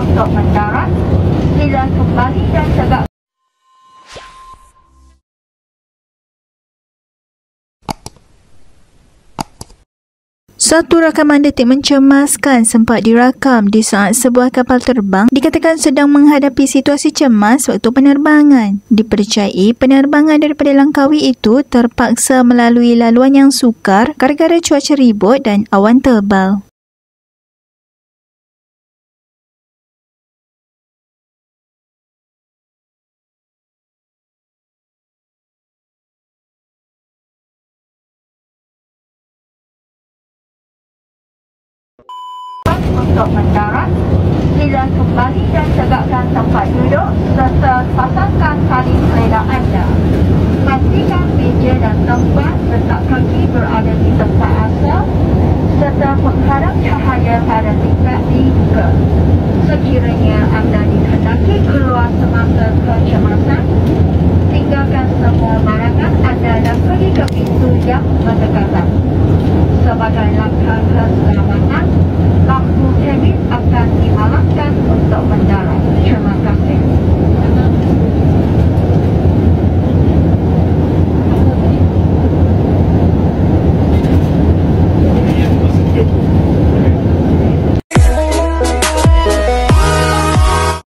untuk mendarat, sila kembali dan tegak Satu rakaman detik mencemaskan sempat dirakam di saat sebuah kapal terbang dikatakan sedang menghadapi situasi cemas waktu penerbangan. Dipercayai penerbangan daripada Langkawi itu terpaksa melalui laluan yang sukar gara-gara cuaca ribut dan awan tebal. Untuk mendarat, sila kembali dan tegakkan tempat duduk serta pasangkan tali selena anda. Pastikan meja dan tempat letak kaki berada di tempat asal serta penghalang cahaya pada tingkat dibuka. Sekiranya anda dikendaki keluar semasa kecemasan, tinggalkan semua barangan anda dan pergi ke pintu yang berdekatan. Sebagai langkah keselamatan,